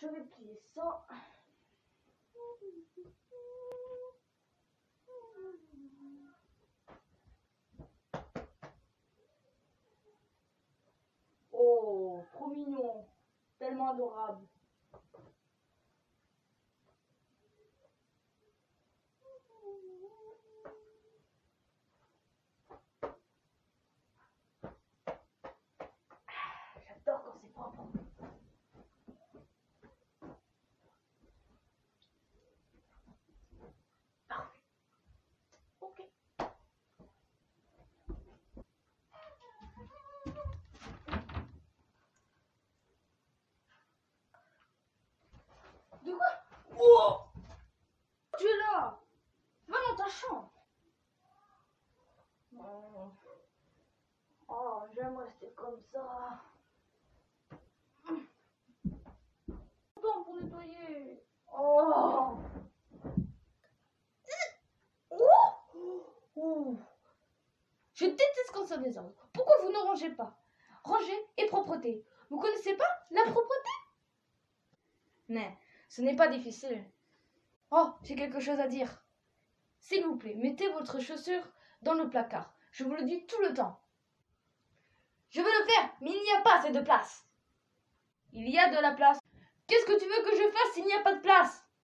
Je vais plier ça. Oh, trop mignon. Tellement adorable. De quoi Oh Tu es là Va dans ta chambre Oh, oh j'aime rester comme ça. Attends pour nettoyer. Oh Oh Oh. Je déteste quand ça désordre. Pourquoi vous ne rangez pas Ranger et propreté. Vous connaissez pas la propreté? Mais ce n'est pas difficile. Oh, j'ai quelque chose à dire. S'il vous plaît, mettez votre chaussure dans le placard. Je vous le dis tout le temps. Je veux le faire, mais il n'y a pas assez de place. Il y a de la place. Qu'est-ce que tu veux que je fasse s'il n'y a pas de place?